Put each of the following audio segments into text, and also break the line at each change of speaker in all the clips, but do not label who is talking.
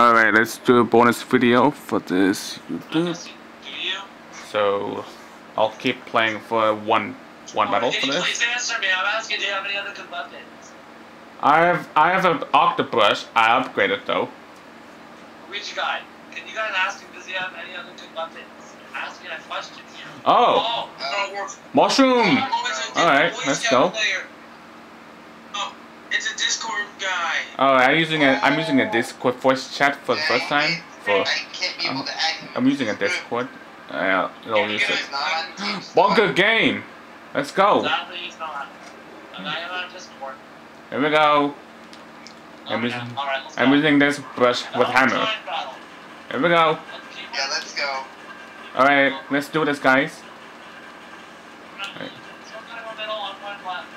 Alright, let's do a bonus video for this YouTube. So, I'll keep playing for one one oh,
battle
for this.
answer me? I'm asking, do you have any other good?
I have I have an octopus. I upgraded though.
Which guy? Can you guys ask him, does he have any other good weapons? Asking a question here.
Oh,
Oh, no, we're
mushroom.
Oh,
Alright, let's go.
player. Oh, it's a Discord guy.
Oh, I'm using a I'm using a Discord voice chat for the first time. For
I can't be able to act.
I'm using a Discord. Uh, I'll use it.
It's not on
Bunker game. Let's go.
Exactly, he's not. And I am on Discord.
Here we go. I'm using
alright, let's
I'm using this brush with hammer. Here we go.
Yeah, let's go.
All right, let's do this, guys. Right.
Some kind of a middle, I'm going left.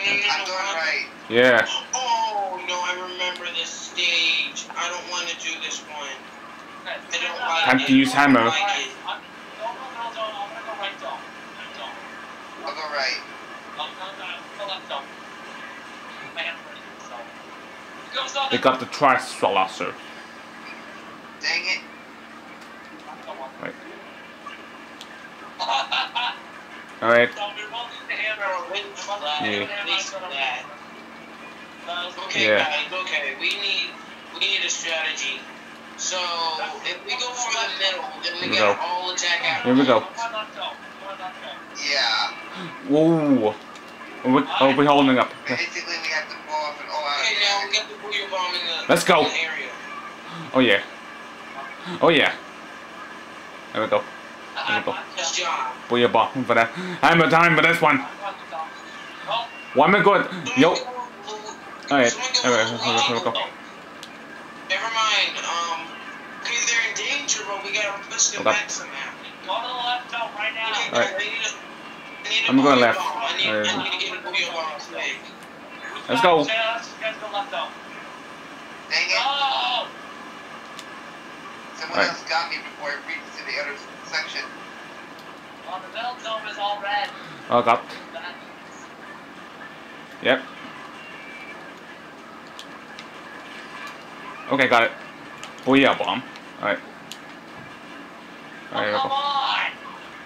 I'm going right.
Yeah.
Oh no, I remember this stage. I don't want to do this one. I don't like
Time
it.
to use hammer.
Like.
I'm, don't go middle zone, I'm gonna go right zone. Right zone.
I'll go right.
I'm going to go left zone. My hand's ready, so. Go zone.
They got the Triceratops.
Dang it.
Right. All right.
So we won't use the hammer.
Yeah.
Yeah.
At least that. Okay,
Yeah.
guys. Okay, we need we need a strategy. So if we go for the middle, then we
Here we
gotta
go.
all attack out.
Here we go.
Yeah.
Whoa. Oh, we, oh, we're holding up.
Basically, we have to blow up an all out
Okay, now we get the booyah bomb in the,
Let's go.
area.
Oh yeah. Oh yeah. There we go. There we go.
Uh, nice.
Booyah bomb for that. Hammer time for this one. One minute good. Yo. All right.
Someone go
All right.
for
Here we go. Here we go.
Never mind. Um, okay, they're in danger, but we gotta push them
Okay.
back somehow.
Go to the left zone right now.
Alright.
I need a, I need a
I'm going left.
I need,
Alright.
I need to get a booyah bomb quick.
Let's go.
Let's guys go left zone.
Dang it.
Oh!
Someone
Alright.
else got me before I reached to the other section.
Well, the middle zone is all red.
Oh god. Yep. Okay, got it. Booyah bomb. All right.
Oh,
All right. Here we
come
go.
on!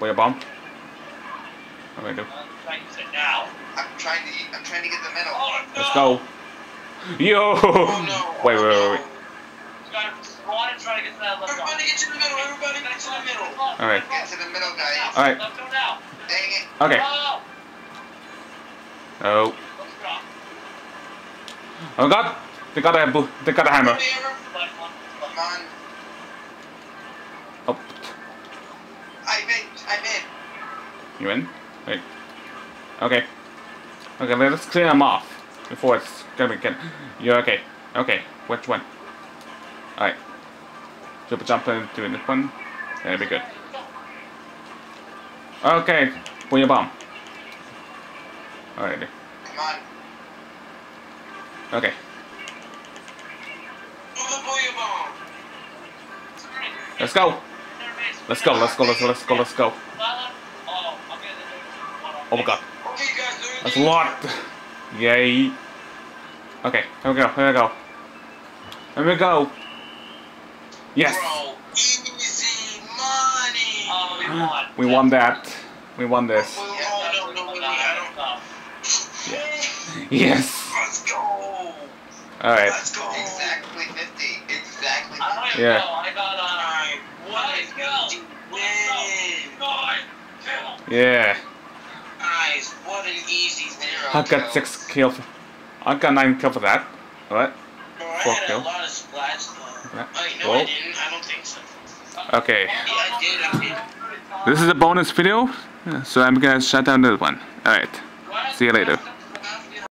Booyah bomb. What do I do?
I'm trying to use now.
I'm trying to. I'm trying to get the middle.
Oh, no!
Let's go. Yo.
Oh no.
Wait, wait, wait, wait.
You gotta squat and try to get to that left zone.
Everybody get to the middle. Everybody get to the middle.
All right.
Get to the middle, guys.
All right.
Left zone now.
Dang it.
Okay.
Oh!
Oh.
Let's drop.
Oh god. They got a they got a hammer.
Everybody ever-
Left one.
Come on.
Oh.
I'm in. I'm in.
You in? Wait. Okay. Okay, let's clear them off before it's gonna get. You're okay. Okay. Which one? All right. Super jump into this one. That'd be good. Okay. Booyah bomb. Alrighty.
Come on.
Okay.
Move the booyah bomb.
Let's go. Let's go. Let's go. Let's go. Let's go. Let's go.
Oh.
Oh my god.
Okay, guys. they're
That's a
danger.
lot. Yay. Okay. Here we go. Here we go. Here we go. Yes.
Bro, easy money.
We won.
That. We won this.
No, no, no, I don't.
Yes.
Let's go.
Alright.
Let's go.
Exactly 50. Exactly. 50.
Yeah. Yeah.
Guys, what an easy zero.
I got six kills. I got nine kills for that. What?
Bro, I
Four
had
kill.
a lot of splats though. Wait, no,
Whoa.
I didn't. I don't think so.
Okay.
Yeah, I did. I did.
This is a bonus video, so I'm gonna shut down this one. Alright. See you later.